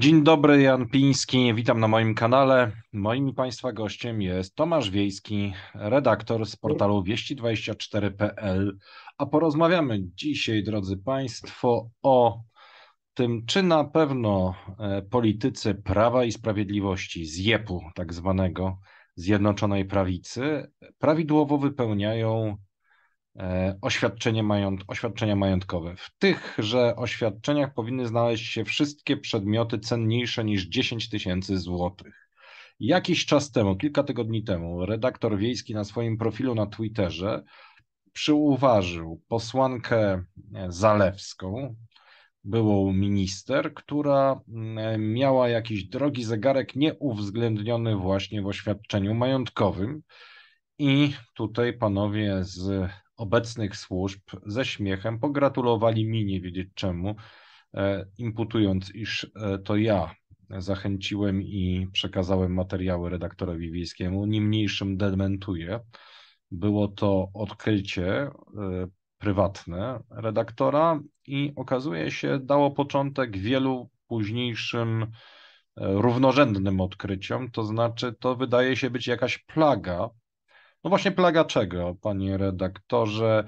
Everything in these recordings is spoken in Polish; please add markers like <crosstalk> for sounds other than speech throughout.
Dzień dobry, Jan Piński, witam na moim kanale. Moim i Państwa gościem jest Tomasz Wiejski, redaktor z portalu wieści24.pl, a porozmawiamy dzisiaj, drodzy Państwo, o tym, czy na pewno e, politycy Prawa i Sprawiedliwości, ZJEP-u tak zwanego, Zjednoczonej Prawicy, prawidłowo wypełniają oświadczenie mająt, oświadczenia majątkowe. W tychże oświadczeniach powinny znaleźć się wszystkie przedmioty cenniejsze niż 10 tysięcy złotych. Jakiś czas temu, kilka tygodni temu, redaktor wiejski na swoim profilu na Twitterze przyuważył posłankę Zalewską, byłą minister, która mm, miała jakiś drogi zegarek nieuwzględniony właśnie w oświadczeniu majątkowym. I tutaj panowie z obecnych służb ze śmiechem pogratulowali mi, nie wiedzieć czemu, e, imputując, iż e, to ja zachęciłem i przekazałem materiały redaktorowi wiejskiemu. Niemniejszym dementuję. Było to odkrycie e, prywatne redaktora i okazuje się, dało początek wielu późniejszym równorzędnym odkryciom, to znaczy to wydaje się być jakaś plaga, no właśnie plaga czego, panie redaktorze?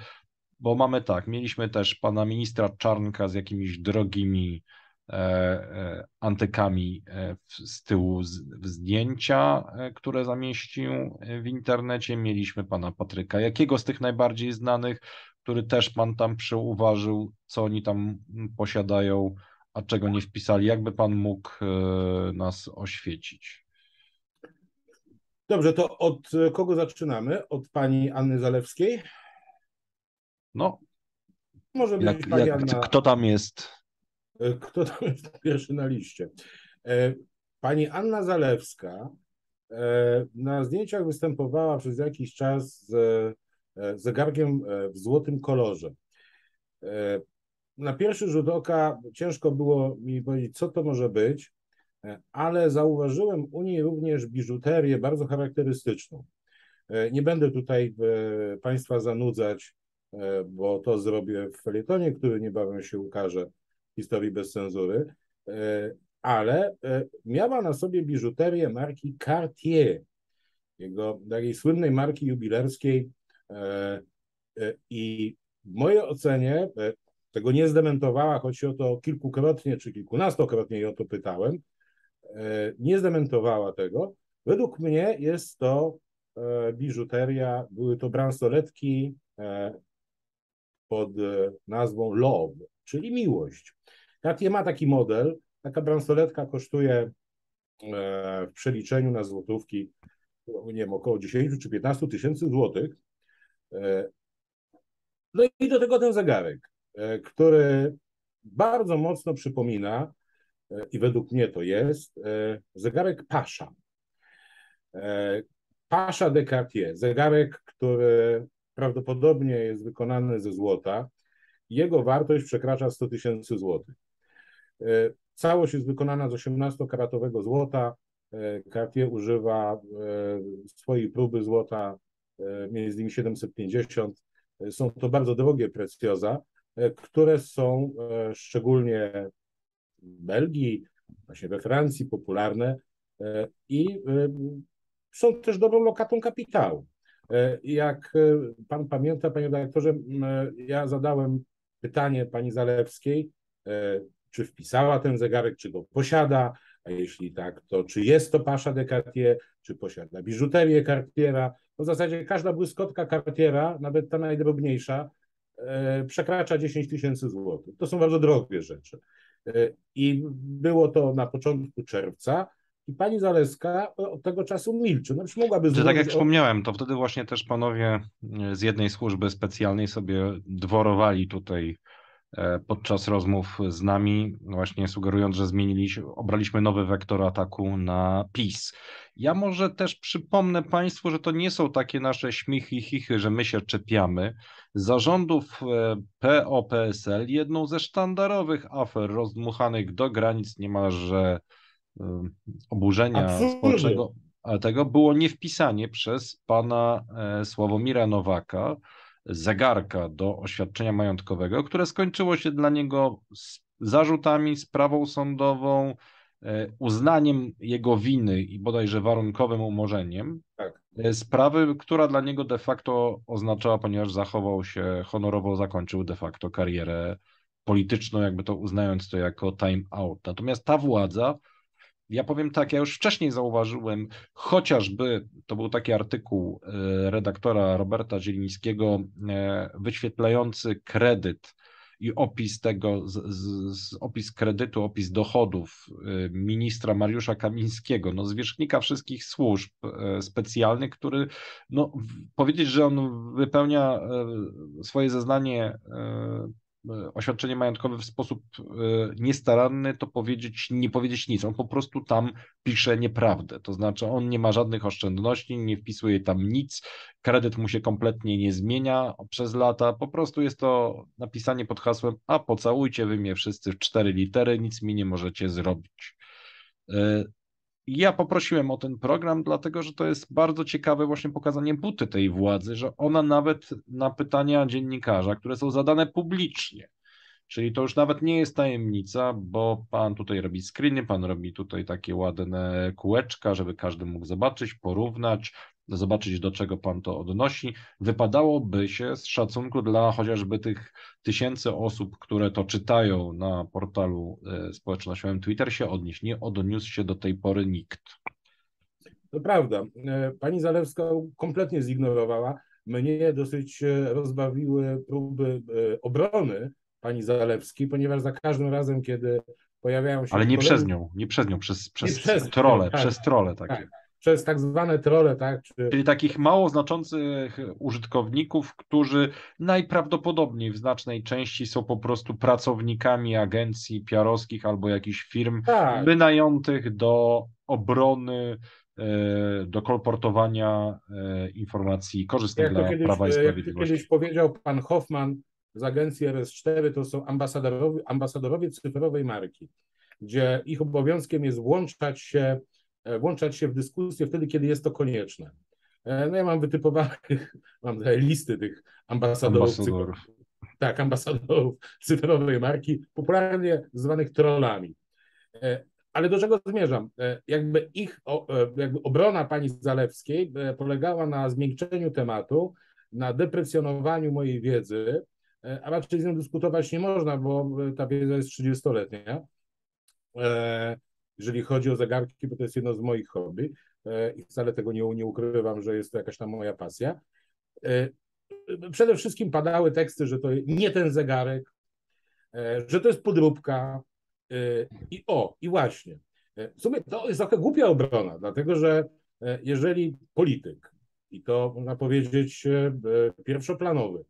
Bo mamy tak, mieliśmy też pana ministra Czarnka z jakimiś drogimi e, e, antykami e, z tyłu z, zdjęcia, e, które zamieścił w internecie. Mieliśmy pana Patryka Jakiego z tych najbardziej znanych, który też pan tam przyuważył, co oni tam posiadają, a czego nie wpisali. Jakby pan mógł e, nas oświecić? Dobrze, to od kogo zaczynamy? Od pani Anny Zalewskiej? No. Może być jak, pani jak, Anna... Kto tam jest? E, kto tam <laughs> jest pierwszy na liście? E, pani Anna Zalewska e, na zdjęciach występowała przez jakiś czas z zegarkiem w złotym kolorze. Na pierwszy rzut oka ciężko było mi powiedzieć, co to może być, ale zauważyłem u niej również biżuterię bardzo charakterystyczną. E, nie będę tutaj e, Państwa zanudzać, e, bo to zrobię w felietonie, który niebawem się ukaże historii bez cenzury, ale miała na sobie biżuterię marki Cartier, jego takiej słynnej marki jubilerskiej i w mojej ocenie tego nie zdementowała, choć o to kilkukrotnie czy kilkunastokrotnie o to pytałem, E, nie zdementowała tego. Według mnie jest to e, biżuteria, były to bransoletki e, pod nazwą Love, czyli miłość. Cartier ma taki model, taka bransoletka kosztuje w przeliczeniu na złotówki nie wiem, około 10 czy 15 tysięcy złotych. No i do tego ten zegarek, który bardzo mocno przypomina i według mnie to jest e, zegarek Pasza. E, Pasza de Cartier, zegarek, który prawdopodobnie jest wykonany ze złota. Jego wartość przekracza 100 tysięcy złotych. E, całość jest wykonana z 18-karatowego złota. Cartier używa swojej próby złota między innymi 750. Są to bardzo drogie precjoza, które są szczególnie Belgii, właśnie we Francji popularne e, i e, są też dobrą lokatą kapitału. E, jak pan pamięta, panie dyrektorze, ja zadałem pytanie pani Zalewskiej, czy wpisała ten zegarek, czy go posiada, a jeśli tak, to czy jest to pasza de Cartier, czy posiada biżuterię Cartiera. W zasadzie każda błyskotka Cartiera, nawet ta najdrobniejsza, przekracza 10 tysięcy złotych. To są bardzo drogie rzeczy. E, I było to na początku czerwca. I pani Zaleska od tego czasu milczy. No, mogłaby złożyć... Tak jak wspomniałem, to wtedy właśnie też panowie z jednej służby specjalnej sobie dworowali tutaj podczas rozmów z nami, właśnie sugerując, że zmieniliśmy, obraliśmy nowy wektor ataku na PiS. Ja może też przypomnę Państwu, że to nie są takie nasze śmichy i chichy, że my się czepiamy. Zarządów e, PO-PSL jedną ze sztandarowych afer rozdmuchanych do granic niemalże e, oburzenia Absolutnie. społecznego, ale tego było niewpisanie przez pana e, Sławomira Nowaka zegarka do oświadczenia majątkowego, które skończyło się dla niego zarzutami, sprawą sądową, uznaniem jego winy i bodajże warunkowym umorzeniem Tak. sprawy, która dla niego de facto oznaczała, ponieważ zachował się honorowo, zakończył de facto karierę polityczną, jakby to uznając to jako time out. Natomiast ta władza ja powiem tak, ja już wcześniej zauważyłem, chociażby to był taki artykuł e, redaktora Roberta Zielińskiego e, wyświetlający kredyt i opis tego, z, z, opis kredytu, opis dochodów e, ministra Mariusza Kamińskiego, no zwierzchnika wszystkich służb specjalnych, który, no powiedzieć, że on wypełnia swoje zeznanie oświadczenie majątkowe w sposób e, niestaranny, to powiedzieć, nie powiedzieć nic. On po prostu tam pisze nieprawdę. To znaczy, on nie ma żadnych oszczędności, nie wpisuje tam nic, kredyt mu się kompletnie nie zmienia przez lata. Po prostu jest to napisanie pod hasłem: A pocałujcie wy mnie wszyscy w cztery litery, nic mi nie możecie zrobić. Ja poprosiłem o ten program, dlatego że to jest bardzo ciekawe właśnie pokazanie buty tej władzy, że ona nawet na pytania dziennikarza, które są zadane publicznie, czyli to już nawet nie jest tajemnica, bo pan tutaj robi screeny, pan robi tutaj takie ładne kółeczka, żeby każdy mógł zobaczyć, porównać, zobaczyć, do czego pan to odnosi. Wypadałoby się z szacunku dla chociażby tych tysięcy osób, które to czytają na portalu e, społecznościowym Twitter się odnieść. Nie odniósł się do tej pory nikt. To prawda. E, pani Zalewska kompletnie zignorowała. Mnie dosyć e, rozbawiły próby obrony pani Zalewskiej, ponieważ za każdym razem, kiedy pojawiają się. Ale nie przez nią, nie przez nią, przez, przez, przez trole, tak, przez trole takie. Tak przez tak zwane trole, tak? Czy... Czyli takich mało znaczących użytkowników, którzy najprawdopodobniej w znacznej części są po prostu pracownikami agencji PR-owskich albo jakichś firm tak. wynajętych do obrony, e, do kolportowania e, informacji korzystnych dla kiedyś, Prawa i Sprawiedliwości. Jak kiedyś powiedział pan Hoffman z agencji RS4, to są ambasadorowie, ambasadorowie cyfrowej marki, gdzie ich obowiązkiem jest włączać się E, włączać się w dyskusję wtedy, kiedy jest to konieczne. E, no ja mam wytypowanych, <laughs> mam tutaj listy tych ambasadorów. ambasadorów. Tak, ambasadorów <laughs> cyfrowej marki, popularnie zwanych trollami. E, ale do czego zmierzam? Jakby ich jakby obrona pani Zalewskiej polegała na zmiękczeniu tematu, na deprecjonowaniu mojej wiedzy, a raczej z nią dyskutować nie można, bo ta wiedza jest 30-letnia jeżeli chodzi o zegarki, bo to jest jedno z moich hobby e, i wcale tego nie, nie ukrywam, że jest to jakaś tam moja pasja. E, przede wszystkim padały teksty, że to nie ten zegarek, e, że to jest podróbka i o, i właśnie. W sumie to jest trochę głupia obrona, dlatego że jeżeli polityk, i to można powiedzieć pierwszoplanowy,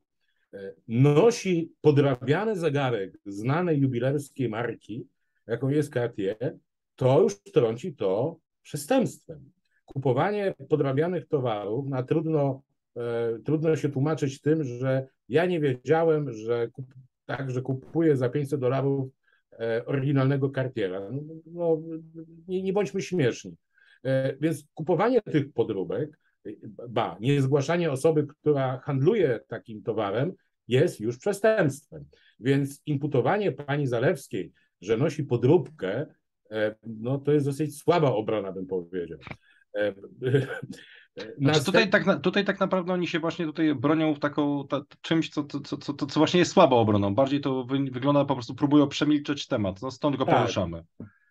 nosi podrabiany zegarek znanej jubilerskiej marki, jaką jest Cartier, to już trąci to przestępstwem. Kupowanie podrabianych towarów na trudno, e, trudno się tłumaczyć tym, że ja nie wiedziałem, że kup, tak, że kupuję za 500 dolarów e, oryginalnego Cartiera. No, no, nie, nie bądźmy śmieszni. E, więc kupowanie tych podróbek, ba, nie zgłaszanie osoby, która handluje takim towarem, jest już przestępstwem. Więc imputowanie pani Zalewskiej, że nosi podróbkę, E, no to jest dosyć słaba obrona, bym powiedział. E, znaczy tutaj, tak, tutaj tak naprawdę oni się właśnie tutaj bronią w taką ta, czymś, co, co, co, co, właśnie jest słabą obroną. Bardziej to wy, wygląda po prostu próbują przemilczeć temat. No stąd go tak, poruszamy.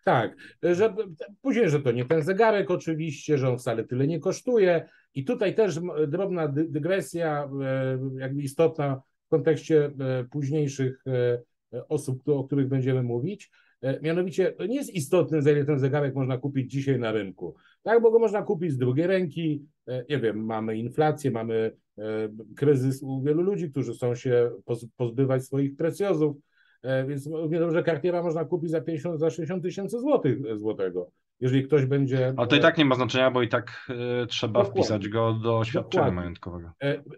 Tak, że później, że to nie ten zegarek oczywiście, że on wcale tyle nie kosztuje. I tutaj też drobna dygresja, e, jakby istotna w kontekście późniejszych osób, o których będziemy mówić E, mianowicie to nie jest istotne, za ile ten zegarek można kupić dzisiaj na rynku, tak, bo go można kupić z drugiej ręki. E, nie wiem, mamy inflację, mamy e, kryzys u wielu ludzi, którzy chcą się pozbywać swoich precjozów, więc równie dobrze kartiera można kupić za 50, za 60 tysięcy złotych złotego. Jeżeli ktoś będzie. A to i tak nie ma znaczenia, bo i tak trzeba Dokładnie. wpisać go do świadczenia Dokładnie. majątkowego.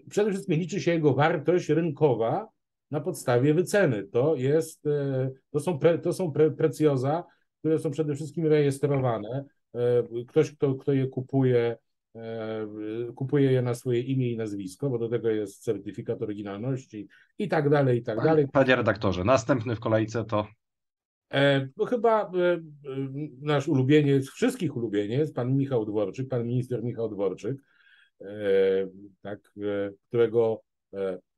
Przede wszystkim liczy się jego wartość rynkowa, na podstawie wyceny. To, jest, e, to są, pre, to są pre, precjoza, które są przede wszystkim rejestrowane. E, ktoś, kto, kto je kupuje, e, kupuje je na swoje imię i nazwisko, bo do tego jest certyfikat oryginalności i tak dalej, i tak dalej. Panie redaktorze, następny w kolejce to No chyba nasz ulubieniec, wszystkich ulubieniec, pan Michał Dworczyk, pan minister Michał Dworczyk, tak, którego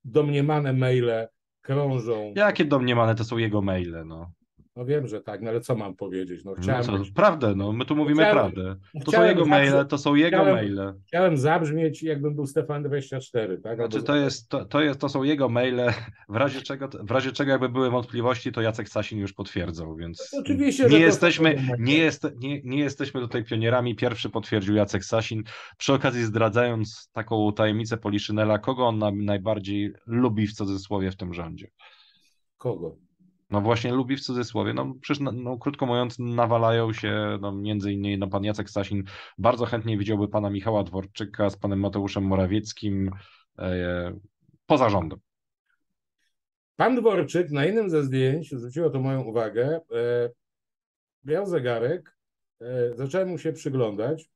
domniemane maile krążą. Jakie domniemane to są jego maile, no. No wiem, że tak, no ale co mam powiedzieć? No, chciałem no co, być... Prawdę, no my tu mówimy Chciałem- prawdę. To są jego maile, to są jego chciałem- maile. Chciałem zabrzmieć, jakbym był Stefan 24, tak? Znaczy Albo- to jest, to, to jest, to są jego maile, <laughs> w razie czego, w razie czego jakby były wątpliwości, to Jacek Sasin już potwierdzał, więc No oczywiście, nie jesteśmy, nie, jest, nie, nie jesteśmy tutaj pionierami, pierwszy potwierdził Jacek Sasin, przy okazji zdradzając taką tajemnicę Poliszynela, kogo on na, najbardziej lubi w cudzysłowie w tym rządzie. Kogo? No właśnie lubi w cudzysłowie, no przecież no, krótko mówiąc nawalają się no, między innymi no, pan Jacek Sasin, bardzo chętnie widziałby pana Michała Dworczyka z panem Mateuszem Morawieckim e, poza rządem. Pan Dworczyk na jednym ze zdjęć, zwróciło to moją uwagę, e, miał zegarek, e, zacząłem mu się przyglądać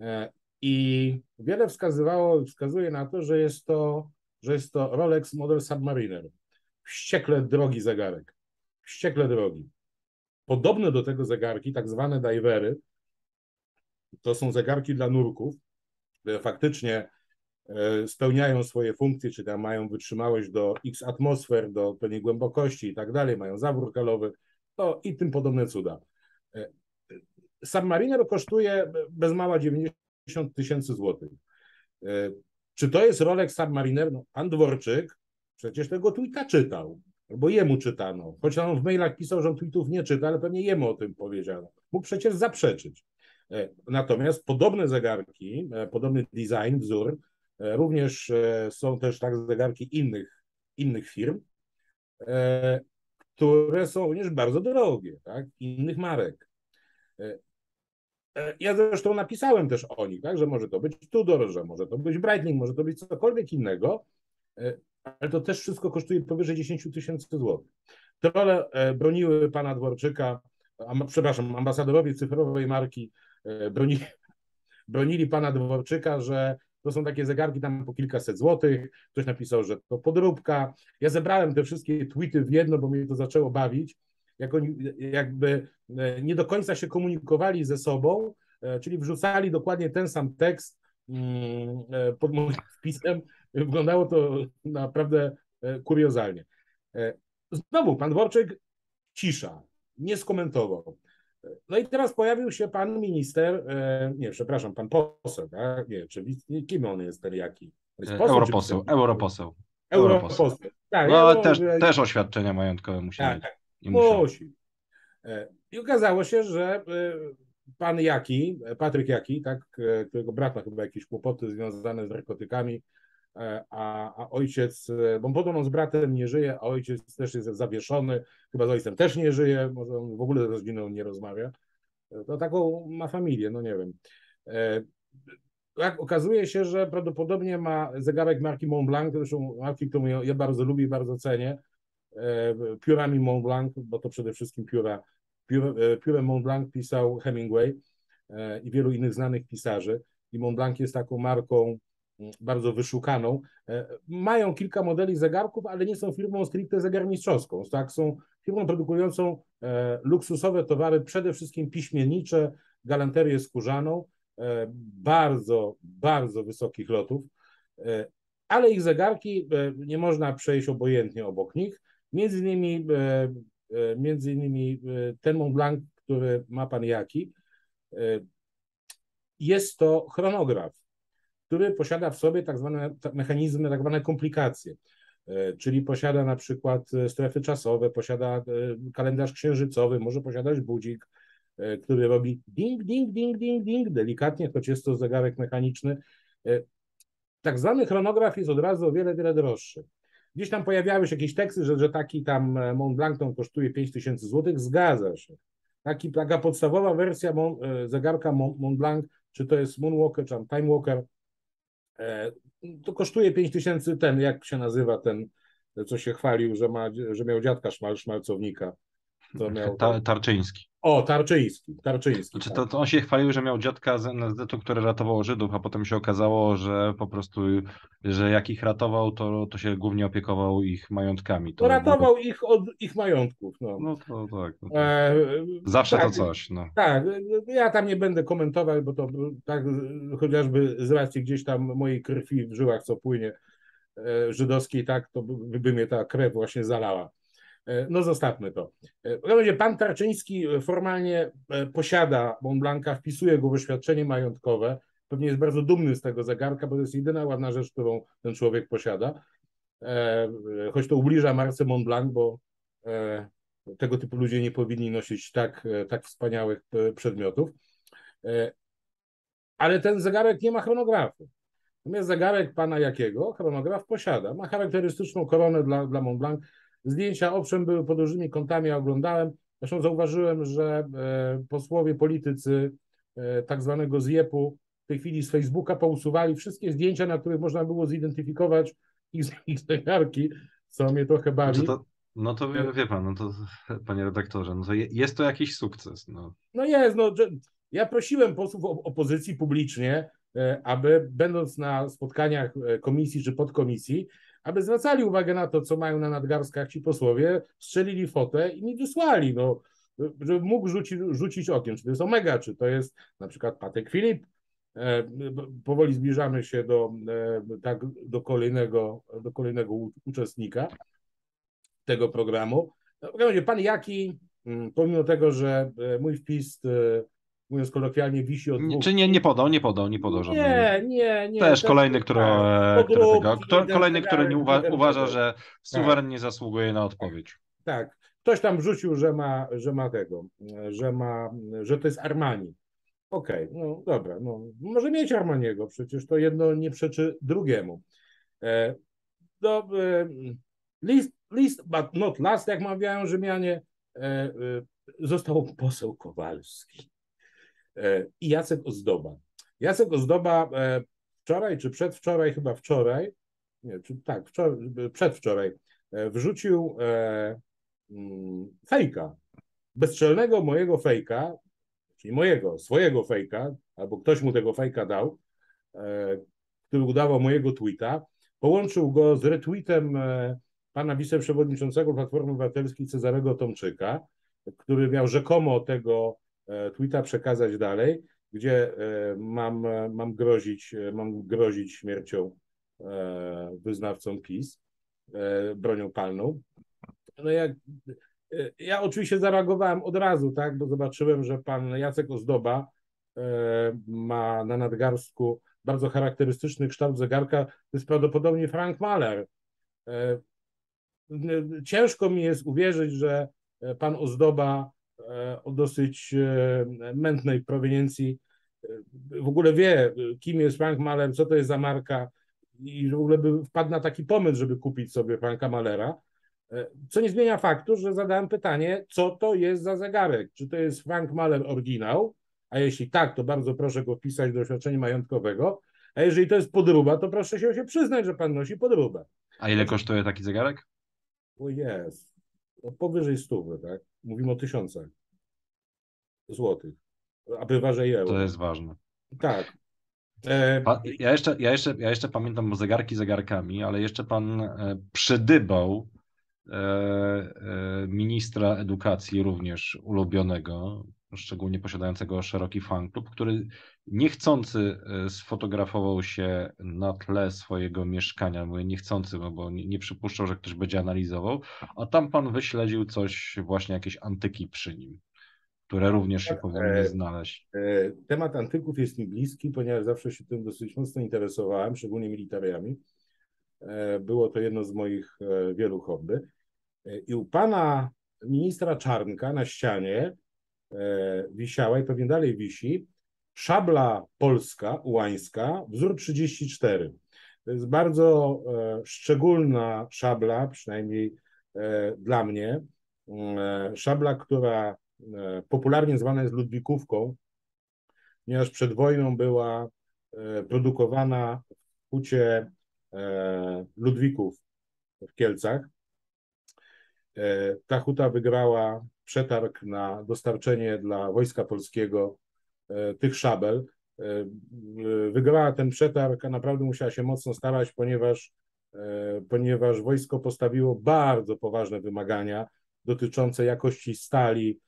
e, i wiele wskazywało, wskazuje na to, że jest to, że jest to Rolex Model Submariner. Wściekle drogi zegarek. Wściekle drogi. Podobne do tego zegarki, tak zwane divery, to są zegarki dla nurków, które faktycznie e, spełniają swoje funkcje, czy tam mają wytrzymałość do x atmosfer, do pewnej głębokości i tak dalej, mają zawór kalowy, to i tym podobne cuda. E, Submariner kosztuje bez mała 90 tysięcy złotych. E, Czy to jest Rolex Submariner? No, pan Dworczyk przecież tego tweeta czytał, albo jemu czytano. Choć on w mailach pisał, że on tweetów nie czyta, ale pewnie jemu o tym powiedziano. Mógł przecież zaprzeczyć. E, Natomiast podobne zegarki, e, podobny design, wzór, e, również są też tak zegarki innych, innych firm, które są również bardzo drogie, tak? innych marek. Ja zresztą napisałem też o nich, tak? że może to być Tudor, że może to być Breitling, może to być cokolwiek innego, ale to też wszystko kosztuje powyżej 10 tysięcy złotych. Te role e, broniły pana Dworczyka, am, przepraszam, ambasadorowie cyfrowej marki e, broni, <laughs> bronili pana Dworczyka, że to są takie zegarki tam po kilkaset złotych. Ktoś napisał, że to podróbka. Ja zebrałem te wszystkie tweety w jedno, bo mnie to zaczęło bawić. Jak oni jakby e, nie do końca się komunikowali ze sobą, czyli wrzucali dokładnie ten sam tekst mm, pod moim wpisem. Wyglądało to naprawdę e, kuriozalnie. E, Znowu pan Dworczyk cisza, nie skomentował. No i teraz pojawił się pan minister, e, nie, przepraszam, pan poseł, tak? Nie, czy kim on jest, ten jaki? Jest poseł czy Europoseł, wiceposeł? europoseł. Europoseł. Tak, No, też, też oświadczenia majątkowe musi tak, mieć. tak, musi. I okazało się, że pan Jaki, Patryk Jaki, tak, którego brat ma chyba jakieś kłopoty związane z narkotykami, a, a ojciec, e, bo podobno z bratem nie żyje, a ojciec też jest zawieszony, chyba z ojcem też nie żyje, może on w ogóle z rodziną nie rozmawia. E, To taką ma familię, no nie wiem. E, Tak, okazuje się, że prawdopodobnie ma zegarek marki Montblanc, zresztą marki, którą ja ja bardzo lubię i bardzo cenię, e, piórami Montblanc, bo to przede wszystkim pióra. Piór, e, piórem Montblanc pisał Hemingway e, i wielu innych znanych pisarzy. I Montblanc jest taką marką bardzo wyszukaną. E, Mają kilka modeli zegarków, ale nie są firmą stricte zegarmistrzowską. Tak, są firmą produkującą e, luksusowe towary, przede wszystkim piśmiennicze, galanterię skórzaną, e, bardzo, bardzo wysokich lotów, ale ich zegarki nie można przejść obojętnie obok nich. Między innymi, między innymi ten Mont Blanc, który ma pan Jaki, jest to chronograf, który posiada w sobie tak zwane ta- mechanizmy, tak zwane komplikacje. E, Czyli posiada na przykład e, strefy czasowe, posiada e, kalendarz księżycowy, może posiadać budzik, który robi ding, ding, ding, ding, ding, delikatnie, choć jest to zegarek mechaniczny. Tak zwany chronograf jest od razu o wiele, wiele droższy. Gdzieś tam pojawiały się jakieś teksty, że, że taki tam Mont Blanc kosztuje 5000 zł. Zgadza się. Taki, taka podstawowa wersja Mon, zegarka Mont, Blanc, czy to jest Moonwalker, czy tam Time Walker, to kosztuje 5000 ten, jak się nazywa ten, co się chwalił, że, ma, że miał dziadka szmal, szmalcownika. Co miał... Ta, Tarczyński. O, Tarczyński, Tarczyński. Znaczy, tak. to, to on się chwalił, że miał dziadka z NSD-u, który ratował Żydów, a potem się okazało, że po prostu, że jak ich ratował, to, to się głównie opiekował ich majątkami. To To ratował ich od ich majątków. No. No to tak. No to... E, Zawsze tak, to coś. No. Tak, ja tam nie będę komentował, bo to tak chociażby z racji gdzieś tam mojej krwi w żyłach, co płynie e, żydowskiej, tak, to by, by mnie ta krew właśnie zalała. E, No zostawmy to. E, pan Tarczyński formalnie e, posiada Mont Blanca, wpisuje go w oświadczenie majątkowe. Pewnie jest bardzo dumny z tego zegarka, bo to jest jedyna ładna rzecz, którą ten człowiek posiada. Choć to ubliża marce Mont Blanc, bo tego typu ludzie nie powinni nosić tak, tak wspaniałych przedmiotów. Ale ten zegarek nie ma chronografu. Natomiast zegarek pana Jakiego chronograf posiada. Ma charakterystyczną koronę dla, dla Mont Blanc. Zdjęcia owszem były pod różnymi kątami, ja oglądałem. Zresztą zauważyłem, że e, posłowie, politycy e, tak zwanego ZIEP-u w tej chwili z Facebooka pousuwali wszystkie zdjęcia, na których można było zidentyfikować ich, ich zegarki, co mnie trochę bawi. Znaczy to, no to wie, wie pan, no to panie redaktorze, no to je, jest to jakiś sukces. No. No jest, no, ja prosiłem posłów opozycji publicznie, e, aby będąc na spotkaniach komisji czy podkomisji, aby zwracali uwagę na to, co mają na nadgarstkach ci posłowie, strzelili fotę i mi wysłali, no, żeby mógł rzucić, rzucić okiem, czy to jest Omega, czy to jest na przykład Patek Filip. E, Powoli zbliżamy się do, e, tak, do, kolejnego, do kolejnego uczestnika tego programu. Razie pan Jaki, mm, pomimo tego, że e, mój wpis, e, mówiąc kolokwialnie, wisi od dwóch... czy nie, nie podał, nie podał, nie podał żadnej. Nie, nie, nie. Też kolejny, który, tak, który, jeden kolejny, który nie uwa uważa, że suweren nie zasługuje na odpowiedź. Tak. Ktoś tam wrzucił, że ma, że ma tego, że ma, że to jest Armani. Okej, no dobra, no może mieć Armaniego, przecież to jedno nie przeczy drugiemu. E, do, e, list, list, but not last, jak mawiają Rzymianie, e, e, został poseł Kowalski e, i Jacek Ozdoba. Jacek Ozdoba e, wczoraj czy przedwczoraj, chyba wczoraj, nie, czy tak, wczoraj, przedwczoraj, e, wrzucił e, mm, fejka, bezczelnego mojego fejka, czyli mojego, swojego fejka, albo ktoś mu tego fejka dał, e, który udawał mojego tweeta, połączył go z retweetem e, pana wiceprzewodniczącego Platformy Obywatelskiej Cezarego Tomczyka, który miał rzekomo tego e, tweeta przekazać dalej, gdzie e, mam, e, mam, grozić, e, mam grozić śmiercią e, wyznawcom PiS e, bronią palną. No jak, e, ja oczywiście zareagowałem od razu, tak, bo zobaczyłem, że pan Jacek Ozdoba e, ma na nadgarstku bardzo charakterystyczny kształt zegarka. To jest prawdopodobnie Frank Mahler. E, Ciężko mi jest uwierzyć, że e, pan Ozdoba e, o dosyć e, mętnej proweniencji e, w ogóle wie, kim jest Frank Mahler, co to jest za marka i w ogóle by wpadł na taki pomysł, żeby kupić sobie Franka Mahlera. E, Co nie zmienia faktu, że zadałem pytanie, co to jest za zegarek? Czy to jest Frank Mahler oryginał? A jeśli tak, to bardzo proszę go wpisać do oświadczenia majątkowego. A jeżeli to jest podróba, to proszę się, się przyznać, że pan nosi podróbę. A ile kosztuje taki zegarek? O jest. No powyżej stówy, tak? Mówimy o tysiącach złotych. A bywa, że i euro. To jest ważne. Tak. E, ja, jeszcze, ja, jeszcze, ja jeszcze pamiętam, zegarki zegarkami, ale jeszcze pan e, przydybał e, ministra edukacji, również ulubionego, szczególnie posiadającego szeroki fanklub, który niechcący sfotografował się na tle swojego mieszkania. Mówię niechcący, no bo nie, nie przypuszczał, że ktoś będzie analizował, a tam pan wyśledził coś, właśnie jakieś antyki przy nim, które również się Tak, powinny e, znaleźć. E, Temat antyków jest mi bliski, ponieważ zawsze się tym dosyć mocno interesowałem, szczególnie militariami. E, Było to jedno z moich wielu hobby. I u pana ministra Czarnka na ścianie wisiała, i pewnie dalej wisi, szabla polska, ułańska, wzór 34. To jest bardzo szczególna szabla, przynajmniej dla mnie. Szabla, która popularnie zwana jest Ludwikówką, ponieważ przed wojną była e, produkowana w hucie e, Ludwików w Kielcach. E, Ta huta wygrała przetarg na dostarczenie dla Wojska Polskiego tych szabel. Wygrała ten przetarg, a naprawdę musiała się mocno starać, ponieważ, ponieważ wojsko postawiło bardzo poważne wymagania dotyczące jakości stali,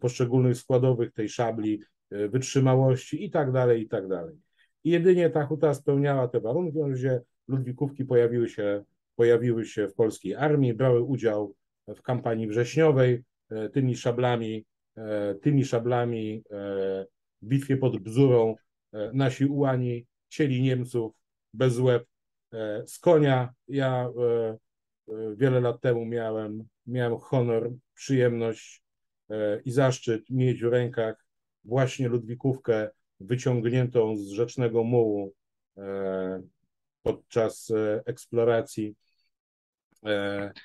poszczególnych składowych tej szabli, wytrzymałości i tak dalej, i tak dalej. I jedynie ta huta spełniała te warunki, gdzie Ludwikówki pojawiły się, pojawiły się w polskiej armii, brały udział w kampanii wrześniowej, e, tymi szablami, e, tymi szablami e, w bitwie pod Bzurą nasi ułani cieli Niemców bez łeb z konia. Ja wiele lat temu miałem, miałem honor, przyjemność i zaszczyt mieć w rękach właśnie Ludwikówkę wyciągniętą z rzecznego mułu podczas eksploracji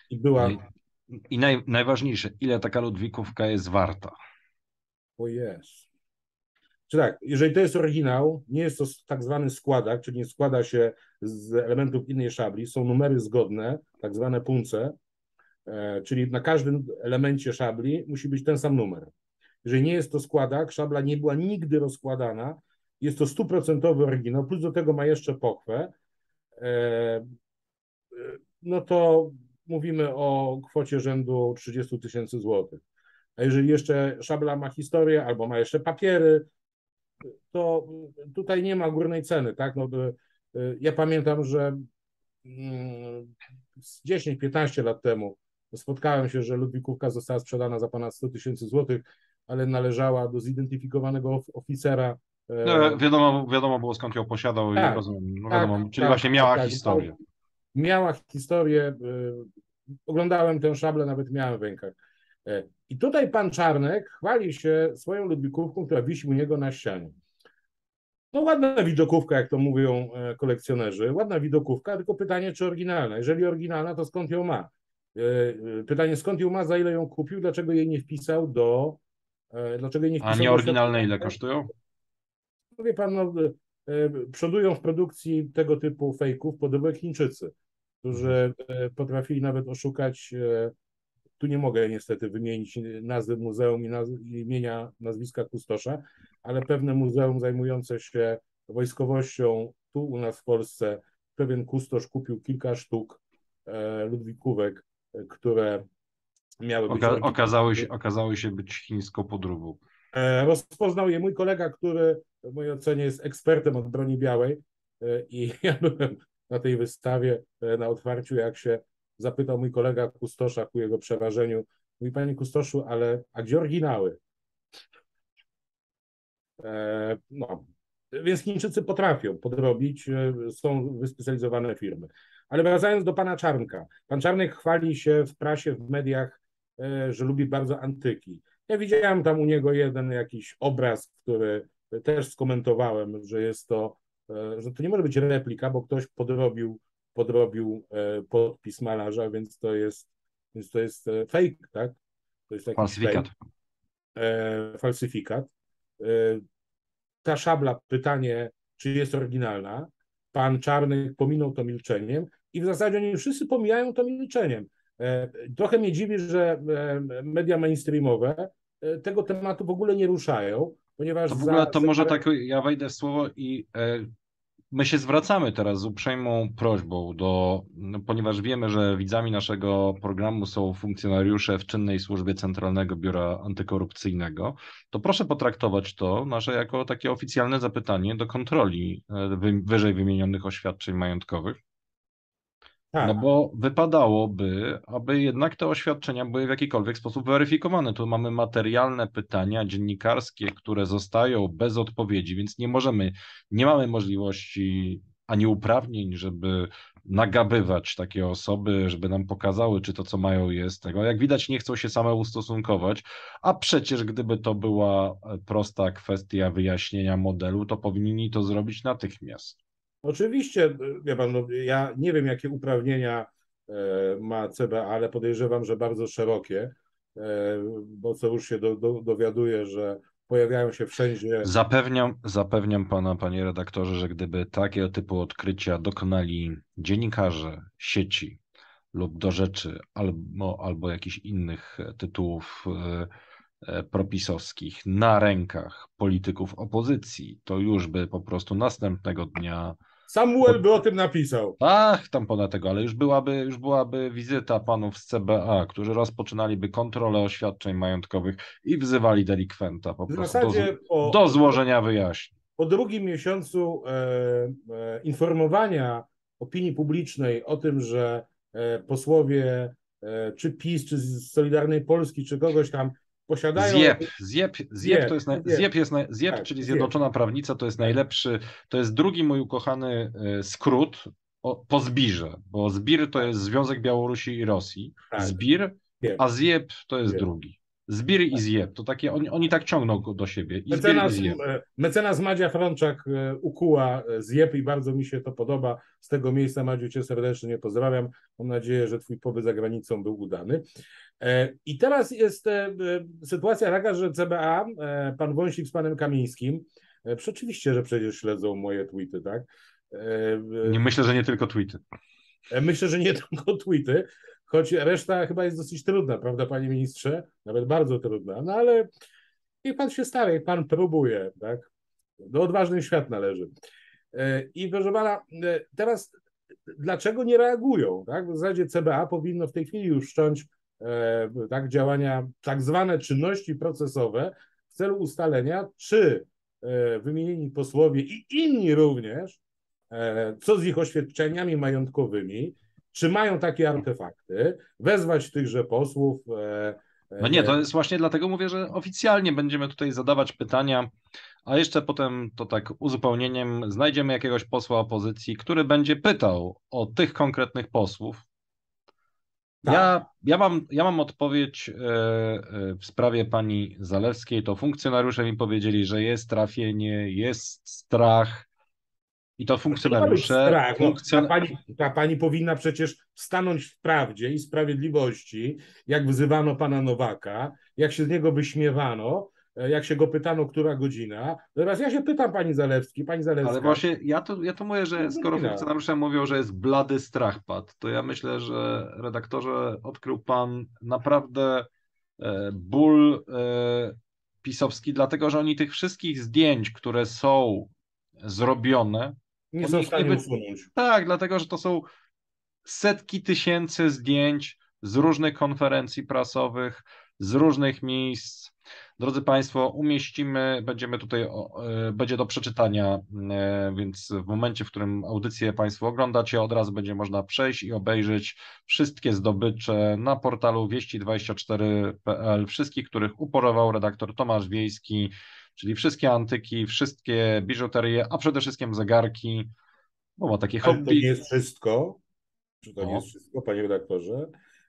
i była i naj, najważniejsze, ile taka Ludwikówka jest warta? O jest. Czy tak, jeżeli to jest oryginał, nie jest to tak zwany składak, czyli nie składa się z elementów innej szabli, są numery zgodne, tak zwane punce, e, czyli na każdym elemencie szabli musi być ten sam numer. Jeżeli nie jest to składak, szabla nie była nigdy rozkładana, jest to stuprocentowy oryginał, plus do tego ma jeszcze pochwę, e, e, no to mówimy o kwocie rzędu 30 tysięcy złotych. A jeżeli jeszcze szabla ma historię albo ma jeszcze papiery, to tutaj nie ma górnej ceny, tak? No, ja pamiętam, że 10-15 mm, lat temu spotkałem się, że Ludwikówka została sprzedana za ponad 100 tysięcy złotych, ale należała do zidentyfikowanego oficera. E, no, wiadomo, wiadomo było skąd ją posiadał tak, i rozumiem. No, wiadomo, tak, czyli tak, właśnie miała tak, historię. Miała historię, y, oglądałem tę szablę, nawet miałem w rękach. E, I tutaj pan Czarnek chwali się swoją Ludwikówką, która wisi u niego na ścianie. No ładna widokówka, jak to mówią e, kolekcjonerzy, ładna widokówka, tylko pytanie, czy oryginalna. Jeżeli oryginalna, to skąd ją ma? E, pytanie, skąd ją ma, za ile ją kupił, dlaczego jej nie wpisał do... Dlaczego jej nie wpisał A nie oryginalne ile kosztują? No wie pan, no, przodują w produkcji tego typu fejków podobnie Chińczycy którzy e, potrafili nawet oszukać. E, tu nie mogę niestety wymienić nazwy muzeum i naz imienia, nazwiska kustosza, ale pewne muzeum zajmujące się wojskowością tu u nas w Polsce, pewien kustosz kupił kilka sztuk e, Ludwikówek, które miały być... Oka okazały, się, okazały się być chińską podróbą. Rozpoznał je mój kolega, który w mojej ocenie jest ekspertem od broni białej i <laughs> ja byłem na tej wystawie, e, na otwarciu, jak się zapytał mój kolega Kustosza ku jego przerażeniu, mówi panie Kustoszu, ale a gdzie oryginały? E, no, więc Chińczycy potrafią podrobić, e, są wyspecjalizowane firmy. Ale wracając do pana Czarnka. Pan Czarnek chwali się w prasie, w mediach, że lubi bardzo antyki. Ja widziałem tam u niego jeden jakiś obraz, który też skomentowałem, że jest to E, że to nie może być replika, bo ktoś podrobił, podrobił e, podpis malarza, więc to jest, więc to jest e, fake, tak? To jest falsyfikat. Fake, falsyfikat. Ta szabla, pytanie, czy jest oryginalna, pan Czarny pominął to milczeniem i w zasadzie oni wszyscy pomijają to milczeniem. Trochę mnie dziwi, że media mainstreamowe tego tematu w ogóle nie ruszają, ponieważ. To w ogóle to za... może tak, ja wejdę w słowo i My się zwracamy teraz z uprzejmą prośbą do, no, ponieważ wiemy, że widzami naszego programu są funkcjonariusze w czynnej służbie Centralnego Biura Antykorupcyjnego, to proszę potraktować to nasze jako takie oficjalne zapytanie do kontroli e, wyżej wymienionych oświadczeń majątkowych. Tak. No bo wypadałoby, aby jednak te oświadczenia były w jakikolwiek sposób weryfikowane. Tu mamy materialne pytania dziennikarskie, które zostają bez odpowiedzi, więc nie możemy, nie mamy możliwości ani uprawnień, żeby nagabywać takie osoby, żeby nam pokazały, czy to, co mają, jest tego. Jak widać, nie chcą się same ustosunkować, a przecież gdyby to była prosta kwestia wyjaśnienia modelu, to powinni to zrobić natychmiast. Oczywiście, wie pan, no, ja nie wiem, jakie uprawnienia e, ma CBA, ale podejrzewam, że bardzo szerokie, e, bo co już się do, do, dowiaduje, że pojawiają się wszędzie. Zapewniam, zapewniam pana, panie redaktorze, że gdyby takiego typu odkrycia dokonali dziennikarze sieci, lub do rzeczy albo, albo jakichś innych tytułów propisowskich na rękach polityków opozycji, to już by po prostu następnego dnia Samuel by o tym napisał. Ach, tam ponad tego, ale już byłaby, już byłaby wizyta panów z CBA, którzy rozpoczynaliby kontrolę oświadczeń majątkowych i wzywali delikwenta po W prostu do, do złożenia wyjaśnień. po drugim miesiącu e, e, informowania opinii publicznej o tym, że e, posłowie e, czy PiS, czy z Solidarnej Polski, czy kogoś tam posiadają. Zjeb, zjeb, zjeb, Zjeb, to jest, naj, zjeb. zjeb jest, naj, zjeb, Tak, czyli zjeb. Zjednoczona Prawnica, to jest najlepszy, to jest drugi mój ukochany e, skrót o, po zbirze, bo zbir to jest Związek Białorusi i Rosji, Tak. zbir, Zjeb. a zjeb to jest Zjeb. drugi. Zbir i zjeb, to takie, oni, oni tak ciągną do siebie, i i Mecenas, zjeb. e, mecenas Madzia Frączak e, ukuła e, zjeb i bardzo mi się to podoba. Z tego miejsca, Madziu, cię serdecznie pozdrawiam. Mam nadzieję, że twój pobyt za granicą był udany. I teraz jest sytuacja taka, że CBA, pan Wąsik z panem Kamińskim, oczywiście, że przecież śledzą moje tweety, tak? Nie myślę, że nie tylko tweety. Myślę, że nie <laughs> tylko tweety, choć reszta chyba jest dosyć trudna, prawda, panie ministrze? Nawet bardzo trudna, no ale niech pan się stara, niech pan próbuje, tak? Do odważnych świat należy. E, I proszę pana, e, teraz dlaczego nie reagują, tak? W zasadzie CBA powinno w tej chwili już wszcząć e, tak, działania, tak zwane czynności procesowe w celu ustalenia, czy wymienieni posłowie i inni również co z ich oświadczeniami majątkowymi, czy mają takie artefakty, wezwać tychże posłów. e, No nie, to jest właśnie dlatego mówię, że oficjalnie będziemy tutaj zadawać pytania, a jeszcze potem to tak uzupełnieniem znajdziemy jakiegoś posła opozycji, który będzie pytał o tych konkretnych posłów. Tak. Ja, ja, mam, ja mam odpowiedź e, e, w sprawie pani Zalewskiej. To funkcjonariusze mi powiedzieli, że jest trafienie, jest strach. I to To funkcjonariusze. strach. No, funkcjon- ta, pani, ta pani powinna przecież stanąć w prawdzie i sprawiedliwości, jak wzywano pana Nowaka, jak się z niego wyśmiewano, e, jak się go pytano, która godzina. Teraz ja się pytam pani Zalewski, pani Zalewska. Ale właśnie ja to, ja to mówię, że skoro funkcjonariusze mówią, że jest blady strach padł, to ja myślę, że redaktorze odkrył pan naprawdę e, ból e, pisowski, dlatego że oni tych wszystkich zdjęć, które są zrobione, nie są w stanie usunąć. tak, dlatego że to są setki tysięcy zdjęć z różnych konferencji prasowych, z różnych miejsc. Drodzy Państwo, umieścimy, będziemy tutaj, e, będzie do przeczytania, e, więc w momencie, w którym audycję Państwo oglądacie, od razu będzie można przejść i obejrzeć wszystkie zdobycze na portalu wieści24.pl, wszystkich, których uporował redaktor Tomasz Wiejski, czyli wszystkie antyki, wszystkie biżuterie, a przede wszystkim zegarki, bo ma takie Ale to hobby. nie jest wszystko. Czy to No. nie jest wszystko, panie redaktorze?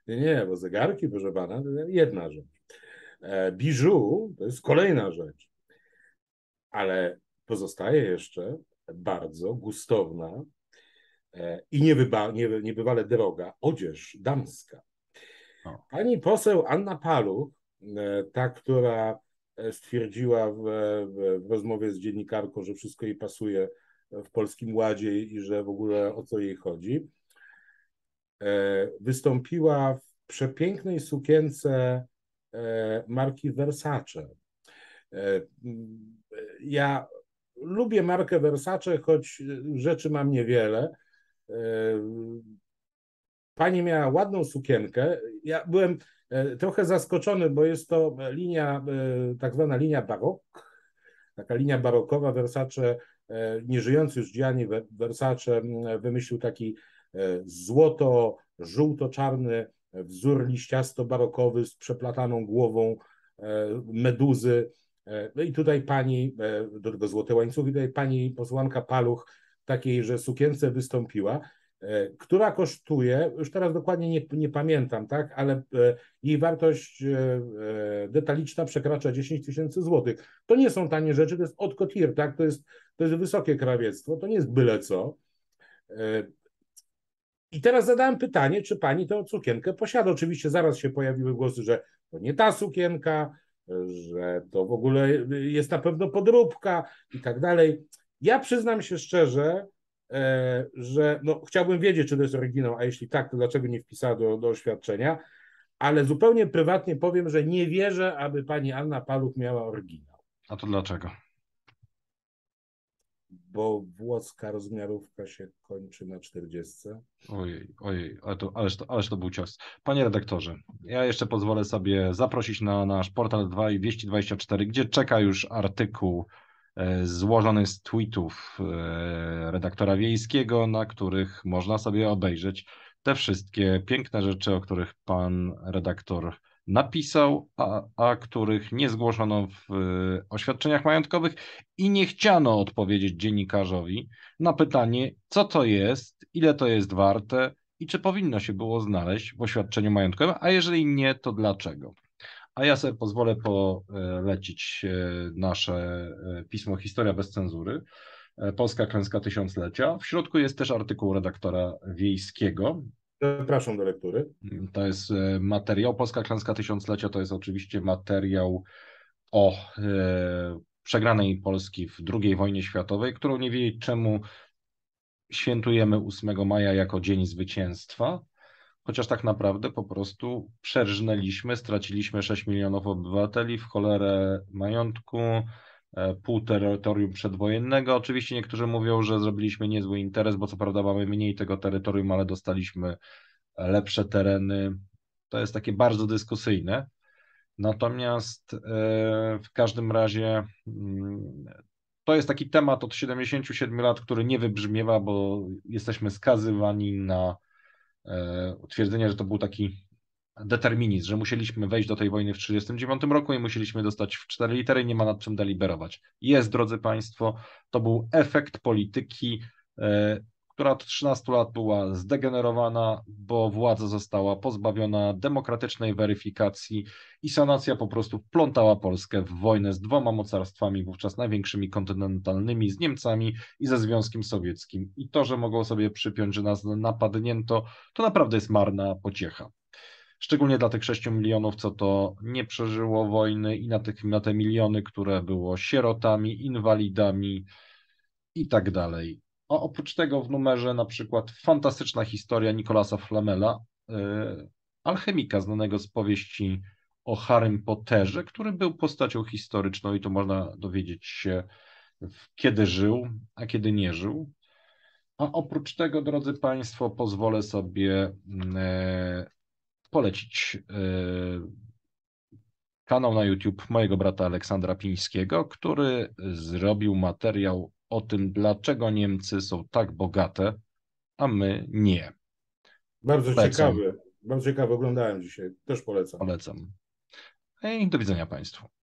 Nie, nie, bo zegarki, proszę pana, to jedna rzecz. E, Biżu to jest kolejna rzecz. Ale pozostaje jeszcze bardzo gustowna e, i niebywa, nie, niebywale droga odzież damska. O. Pani poseł Anna Paluch, e, ta, która stwierdziła w, w, w rozmowie z dziennikarką, że wszystko jej pasuje w Polskim Ładzie i że w ogóle o co jej chodzi, e, wystąpiła w przepięknej sukience e, marki Versace. E, Ja lubię markę Versace, choć rzeczy mam niewiele. Pani miała ładną sukienkę. Ja byłem e, trochę zaskoczony, bo jest to linia, e, tak zwana linia barok, taka linia barokowa. Versace, e, nieżyjący już Gianni Versace wymyślił taki e, złoto-żółto-czarny wzór liściasto-barokowy z przeplataną głową meduzy. No i tutaj pani, do tego złote łańcuchy, tutaj pani posłanka Paluch takiej, że sukience wystąpiła, która kosztuje, już teraz dokładnie nie, nie pamiętam, tak, ale e, jej wartość e, e, detaliczna przekracza 10 tysięcy złotych. To nie są tanie rzeczy, to jest haute couture, tak, to jest, to jest wysokie krawiectwo, to nie jest byle co. E, I teraz zadałem pytanie, czy pani tę sukienkę posiada. Oczywiście zaraz się pojawiły głosy, że to nie ta sukienka, że to w ogóle jest na pewno podróbka i tak dalej. Ja przyznam się szczerze, e, że no, chciałbym wiedzieć, czy to jest oryginał, a jeśli tak, to dlaczego nie wpisała do, do oświadczenia, ale zupełnie prywatnie powiem, że nie wierzę, aby pani Anna Paluch miała oryginał. A to dlaczego? Bo włoska rozmiarówka się kończy na 40. Ojej, ojej, ale to, ależ, to, ależ to był cios. Panie redaktorze, ja jeszcze pozwolę sobie zaprosić na nasz portal 2 i 224, gdzie czeka już artykuł e, złożony z tweetów e, redaktora wiejskiego, na których można sobie obejrzeć te wszystkie piękne rzeczy, o których pan redaktor napisał, a, a których nie zgłoszono w y, oświadczeniach majątkowych i nie chciano odpowiedzieć dziennikarzowi na pytanie, co to jest, ile to jest warte i czy powinno się było znaleźć w oświadczeniu majątkowym, a jeżeli nie, to dlaczego. A ja sobie pozwolę polecić y, nasze y, pismo Historia bez cenzury. Polska klęska tysiąclecia. W środku jest też artykuł redaktora Wiejskiego, Zapraszam do lektury. To jest e, materiał. Polska Klęska Tysiąclecia to jest oczywiście materiał o e, przegranej Polski w II wojnie światowej, którą nie wiedzieć czemu świętujemy 8 maja jako Dzień Zwycięstwa, chociaż tak naprawdę po prostu przerżnęliśmy, straciliśmy 6 milionów obywateli w cholerę majątku, e, pół terytorium przedwojennego. Oczywiście niektórzy mówią, że zrobiliśmy niezły interes, bo co prawda mamy mniej tego terytorium, ale dostaliśmy lepsze tereny. To jest takie bardzo dyskusyjne. Natomiast e, w każdym razie mm, to jest taki temat od 77 lat, który nie wybrzmiewa, bo jesteśmy skazywani na e, twierdzenie, że to był taki determinizm, że musieliśmy wejść do tej wojny w 1939 roku i musieliśmy dostać w cztery litery, nie ma nad czym deliberować. Jest, drodzy Państwo, to był efekt polityki, e, która od 13 lat była zdegenerowana, bo władza została pozbawiona demokratycznej weryfikacji i sanacja po prostu wplątała Polskę w wojnę z dwoma mocarstwami, wówczas największymi kontynentalnymi, z Niemcami i ze Związkiem Sowieckim. I to, że mogą sobie przypiąć, że nas napadnięto, to naprawdę jest marna pociecha szczególnie dla tych 6 milionów, co to nie przeżyło wojny i na, tych, na te miliony, które było sierotami, inwalidami i tak dalej. A oprócz tego w numerze na przykład fantastyczna historia Nikolasa Flamela, yy, alchemika znanego z powieści o Harrym Potterze, który był postacią historyczną i to można dowiedzieć się, kiedy żył, a kiedy nie żył. A oprócz tego, drodzy Państwo, pozwolę sobie yy, polecić yy, kanał na YouTube mojego brata Aleksandra Pińskiego, który zrobił materiał o tym, dlaczego Niemcy są tak bogate, a my nie. Bardzo polecam. ciekawe. Bardzo ciekawe oglądałem dzisiaj. Też polecam. Polecam. I do widzenia Państwu.